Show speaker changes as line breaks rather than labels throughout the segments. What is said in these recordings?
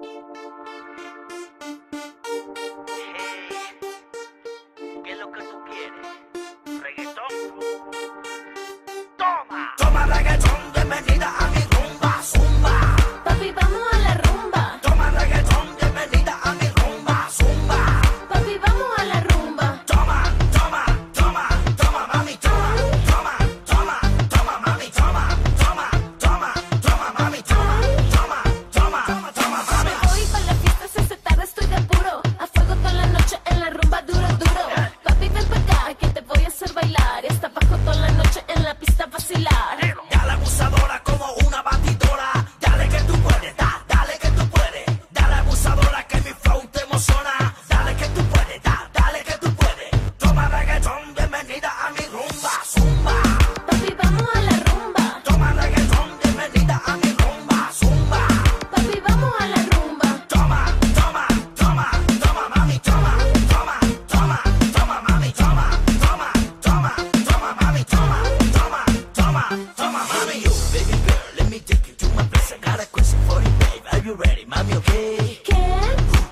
Thank you.
¿Qué?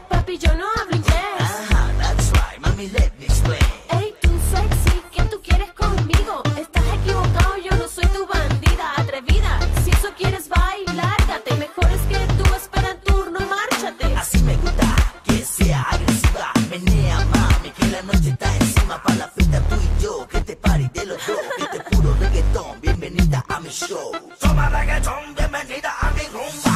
Papi, yo no hablo inglés.
Ajá, that's right, mami, let me explain.
Ey, tú sexy, ¿qué tú quieres conmigo? Estás equivocado, yo no soy tu bandida atrevida. Si eso quieres, bailar, lárgate. Mejor es que tú espera el turno y márchate.
Así me gusta, que sea agresiva. Menea, mami, que la noche está encima. Pa' la fiesta tú y yo, que te pari de los dos. Que te puro reggaetón, bienvenida a mi show. Toma reggaetón, bienvenida a mi rumba.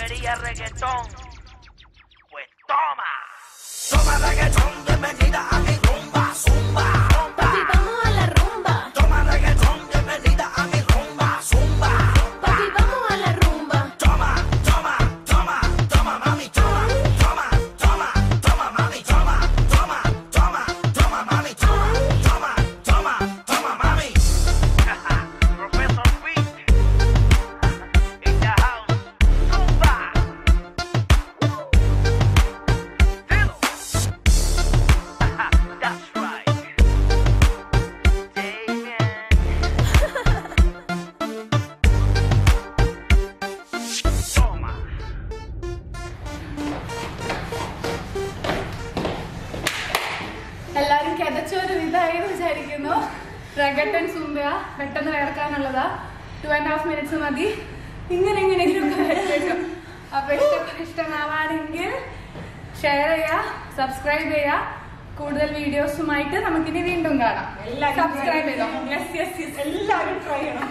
prefería reggaetón.
എന്തായി എന്ന് വിചാരിക്കുന്നു? Reggaeton സുമ്പ പെട്ടെന്ന് വേർക്കാനുള്ളതാ two and half minutes മതി. ഇങ്ങനെ ഇങ്ങനെയെങ്കിലുമൊക്കെ അപ്പൊ ഇഷ്ടം ഇഷ്ടമാവാണെങ്കിൽ ഷെയർ ചെയ്യാ സബ്സ്ക്രൈബ് ചെയ്യാ. കൂടുതൽ വീഡിയോസുമായിട്ട് നമുക്ക് ഇനി വീണ്ടും കാണാം. സബ്സ്ക്രൈബ് ചെയ്തോ? എല്ലാവരും ട്രൈ ചെയ്യണം.